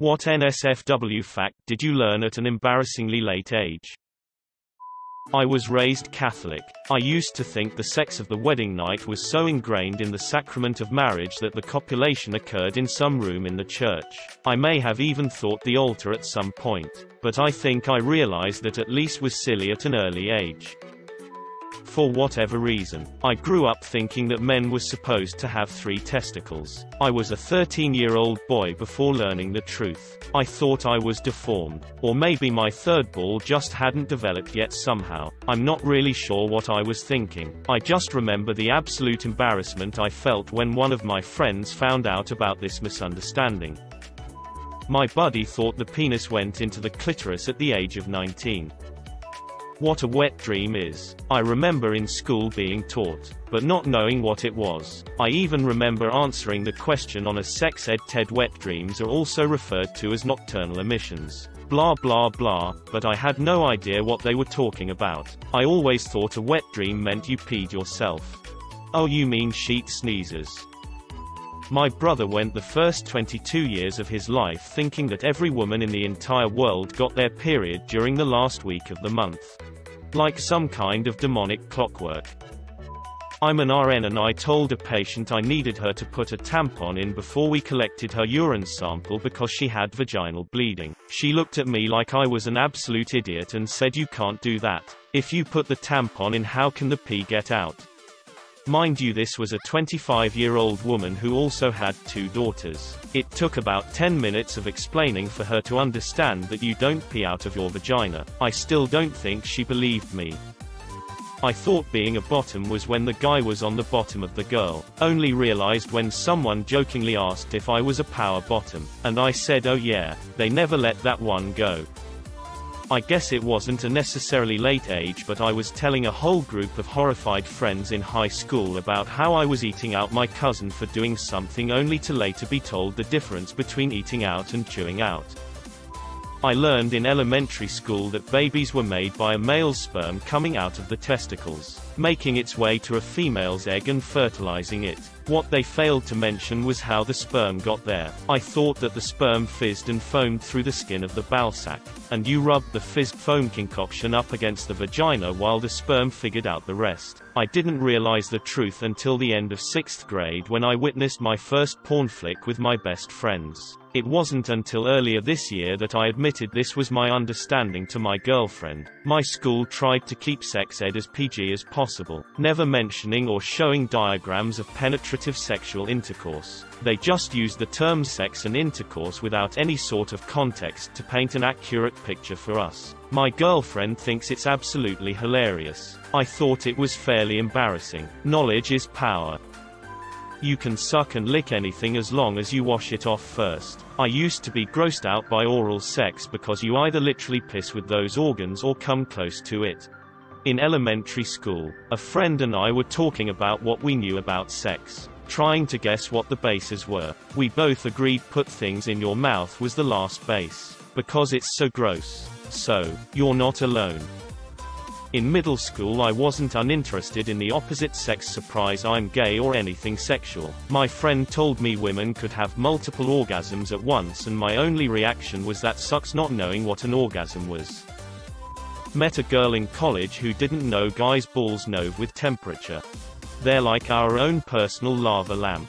What NSFW fact did you learn at an embarrassingly late age? I was raised Catholic. I used to think the sex of the wedding night was so ingrained in the sacrament of marriage that the copulation occurred in some room in the church. I may have even thought the altar at some point. But I think I realized that at least was silly at an early age for whatever reason. I grew up thinking that men were supposed to have three testicles. I was a 13-year-old boy before learning the truth. I thought I was deformed. Or maybe my third ball just hadn't developed yet somehow. I'm not really sure what I was thinking. I just remember the absolute embarrassment I felt when one of my friends found out about this misunderstanding. My buddy thought the penis went into the clitoris at the age of 19. What a wet dream is. I remember in school being taught, but not knowing what it was. I even remember answering the question on a sex ed TED wet dreams are also referred to as nocturnal emissions. Blah blah blah, but I had no idea what they were talking about. I always thought a wet dream meant you peed yourself. Oh you mean sheet sneezes. My brother went the first 22 years of his life thinking that every woman in the entire world got their period during the last week of the month. Like some kind of demonic clockwork. I'm an RN and I told a patient I needed her to put a tampon in before we collected her urine sample because she had vaginal bleeding. She looked at me like I was an absolute idiot and said you can't do that. If you put the tampon in how can the pee get out? Mind you this was a 25-year-old woman who also had two daughters. It took about 10 minutes of explaining for her to understand that you don't pee out of your vagina. I still don't think she believed me. I thought being a bottom was when the guy was on the bottom of the girl. Only realized when someone jokingly asked if I was a power bottom. And I said oh yeah, they never let that one go. I guess it wasn't a necessarily late age but I was telling a whole group of horrified friends in high school about how I was eating out my cousin for doing something only to later be told the difference between eating out and chewing out. I learned in elementary school that babies were made by a male sperm coming out of the testicles, making its way to a female's egg and fertilizing it. What they failed to mention was how the sperm got there. I thought that the sperm fizzed and foamed through the skin of the bowel sac, and you rubbed the fizzed foam concoction up against the vagina while the sperm figured out the rest. I didn't realize the truth until the end of 6th grade when I witnessed my first porn flick with my best friends. It wasn't until earlier this year that I admitted this was my understanding to my girlfriend. My school tried to keep sex ed as PG as possible, never mentioning or showing diagrams of penetrative sexual intercourse. They just used the term sex and intercourse without any sort of context to paint an accurate picture for us. My girlfriend thinks it's absolutely hilarious. I thought it was fairly embarrassing. Knowledge is power. You can suck and lick anything as long as you wash it off first. I used to be grossed out by oral sex because you either literally piss with those organs or come close to it. In elementary school, a friend and I were talking about what we knew about sex, trying to guess what the bases were. We both agreed put things in your mouth was the last base. Because it's so gross. So, you're not alone. In middle school I wasn't uninterested in the opposite sex surprise I'm gay or anything sexual. My friend told me women could have multiple orgasms at once and my only reaction was that sucks not knowing what an orgasm was. Met a girl in college who didn't know guys' balls know with temperature. They're like our own personal lava lamp.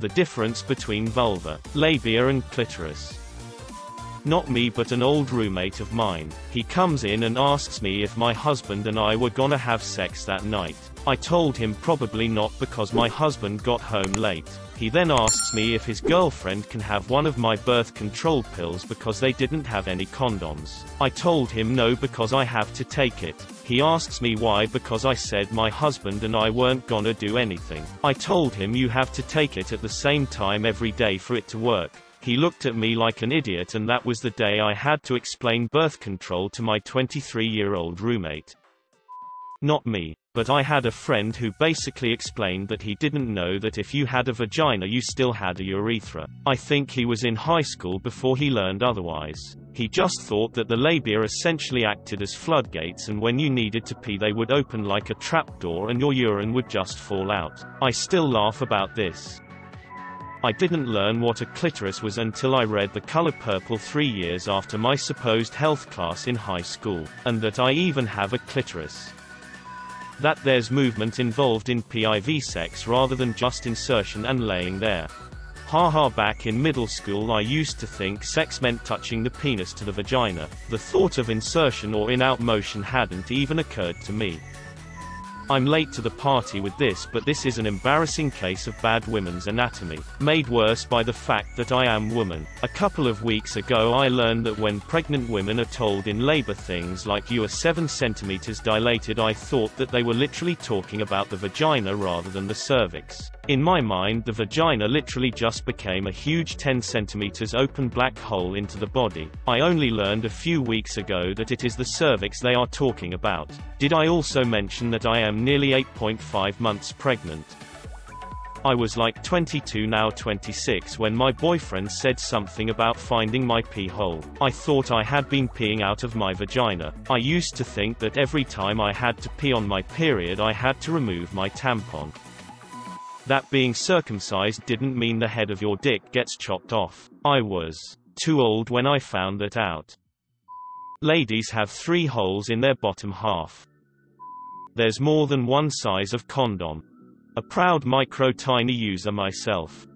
The difference between vulva, labia and clitoris. Not me but an old roommate of mine. He comes in and asks me if my husband and I were gonna have sex that night. I told him probably not because my husband got home late. He then asks me if his girlfriend can have one of my birth control pills because they didn't have any condoms. I told him no because I have to take it. He asks me why because I said my husband and I weren't gonna do anything. I told him you have to take it at the same time every day for it to work. He looked at me like an idiot and that was the day I had to explain birth control to my 23-year-old roommate. Not me. But I had a friend who basically explained that he didn't know that if you had a vagina you still had a urethra. I think he was in high school before he learned otherwise. He just thought that the labia essentially acted as floodgates and when you needed to pee they would open like a trapdoor and your urine would just fall out. I still laugh about this. I didn't learn what a clitoris was until I read The Color Purple three years after my supposed health class in high school, and that I even have a clitoris. That there's movement involved in PIV sex rather than just insertion and laying there. Haha back in middle school I used to think sex meant touching the penis to the vagina. The thought of insertion or in-out motion hadn't even occurred to me. I'm late to the party with this but this is an embarrassing case of bad women's anatomy, made worse by the fact that I am woman. A couple of weeks ago I learned that when pregnant women are told in labor things like you are 7 centimeters dilated I thought that they were literally talking about the vagina rather than the cervix. In my mind the vagina literally just became a huge 10 centimeters open black hole into the body. I only learned a few weeks ago that it is the cervix they are talking about. Did I also mention that I am nearly 8.5 months pregnant? I was like 22 now 26 when my boyfriend said something about finding my pee hole. I thought I had been peeing out of my vagina. I used to think that every time I had to pee on my period I had to remove my tampon. That being circumcised didn't mean the head of your dick gets chopped off. I was too old when I found that out. Ladies have three holes in their bottom half. There's more than one size of condom. A proud micro tiny user myself.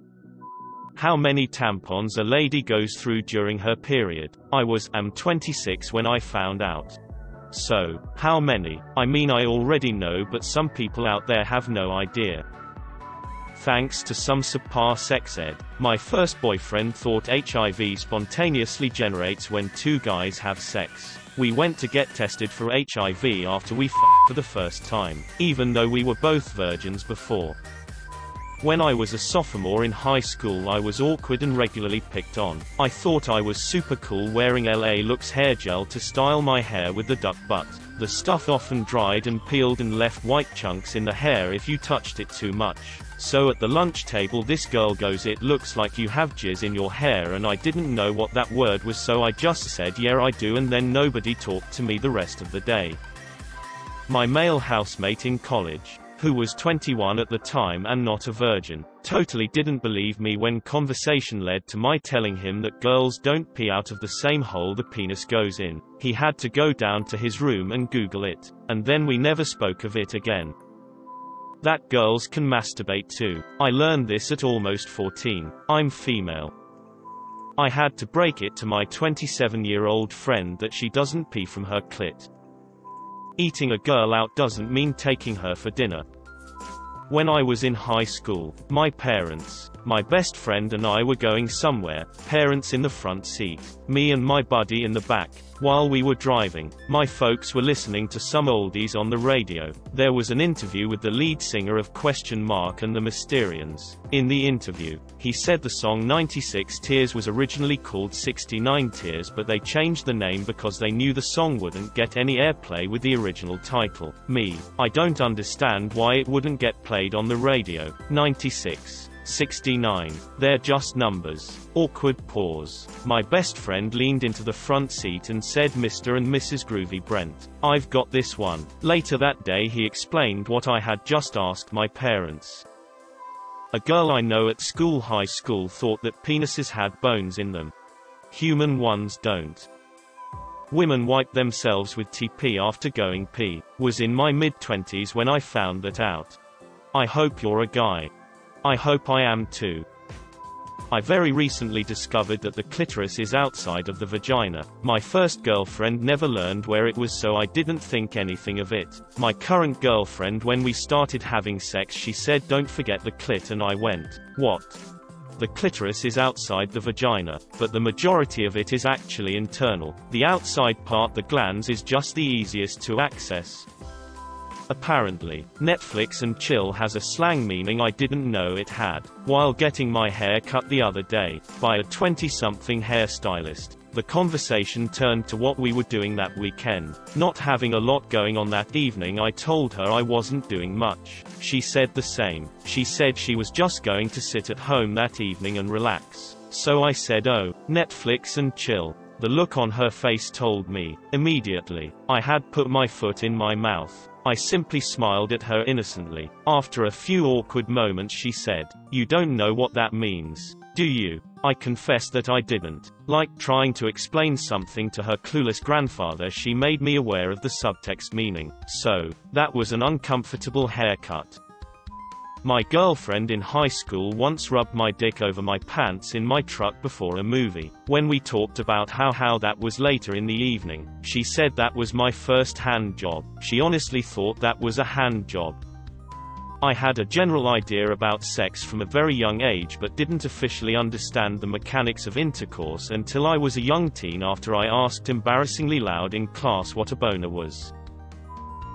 How many tampons a lady goes through during her period? I was am 26 when I found out. So, how many? I mean I already know but some people out there have no idea. Thanks to some subpar sex ed, my first boyfriend thought HIV spontaneously generates when two guys have sex. We went to get tested for HIV after we for the first time, even though we were both virgins before. When I was a sophomore in high school I was awkward and regularly picked on. I thought I was super cool wearing LA Looks hair gel to style my hair with the duck butt. The stuff often dried and peeled and left white chunks in the hair if you touched it too much. So at the lunch table this girl goes it looks like you have jizz in your hair and I didn't know what that word was so I just said yeah I do and then nobody talked to me the rest of the day. My male housemate in college, who was 21 at the time and not a virgin, totally didn't believe me when conversation led to my telling him that girls don't pee out of the same hole the penis goes in. He had to go down to his room and Google it, and then we never spoke of it again. That girls can masturbate too. I learned this at almost 14. I'm female. I had to break it to my 27 year old friend that she doesn't pee from her clit. Eating a girl out doesn't mean taking her for dinner. When I was in high school, my parents, my best friend and I were going somewhere, parents in the front seat, me and my buddy in the back. While we were driving, my folks were listening to some oldies on the radio. There was an interview with the lead singer of Question Mark and the Mysterians. In the interview, he said the song 96 Tears was originally called 69 Tears but they changed the name because they knew the song wouldn't get any airplay with the original title. Me, I don't understand why it wouldn't get played on the radio. 96. 69. They're just numbers. Awkward pause. My best friend leaned into the front seat and said Mr. and Mrs. Groovy Brent. I've got this one. Later that day he explained what I had just asked my parents. A girl I know at school high school thought that penises had bones in them. Human ones don't. Women wipe themselves with TP after going pee. Was in my mid-twenties when I found that out. I hope you're a guy. I hope I am too. I very recently discovered that the clitoris is outside of the vagina. My first girlfriend never learned where it was so I didn't think anything of it. My current girlfriend when we started having sex she said don't forget the clit and I went, what? The clitoris is outside the vagina, but the majority of it is actually internal. The outside part the glans is just the easiest to access. Apparently, Netflix and chill has a slang meaning I didn't know it had. While getting my hair cut the other day, by a 20-something hairstylist, the conversation turned to what we were doing that weekend. Not having a lot going on that evening I told her I wasn't doing much. She said the same. She said she was just going to sit at home that evening and relax. So I said oh, Netflix and chill. The look on her face told me, immediately, I had put my foot in my mouth. I simply smiled at her innocently. After a few awkward moments she said, You don't know what that means, do you? I confess that I didn't. Like trying to explain something to her clueless grandfather she made me aware of the subtext meaning. So, that was an uncomfortable haircut. My girlfriend in high school once rubbed my dick over my pants in my truck before a movie. When we talked about how how that was later in the evening, she said that was my first hand job. She honestly thought that was a hand job. I had a general idea about sex from a very young age but didn't officially understand the mechanics of intercourse until I was a young teen after I asked embarrassingly loud in class what a boner was.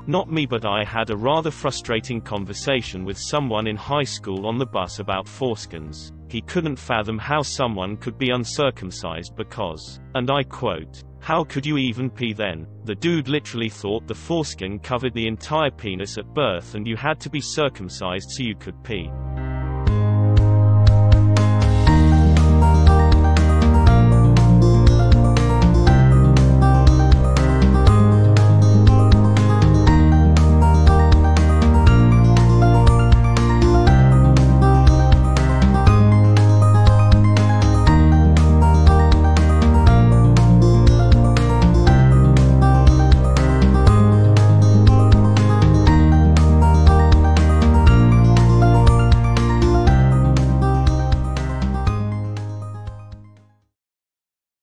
Not me but I had a rather frustrating conversation with someone in high school on the bus about foreskins. He couldn't fathom how someone could be uncircumcised because, and I quote, how could you even pee then? The dude literally thought the foreskin covered the entire penis at birth and you had to be circumcised so you could pee.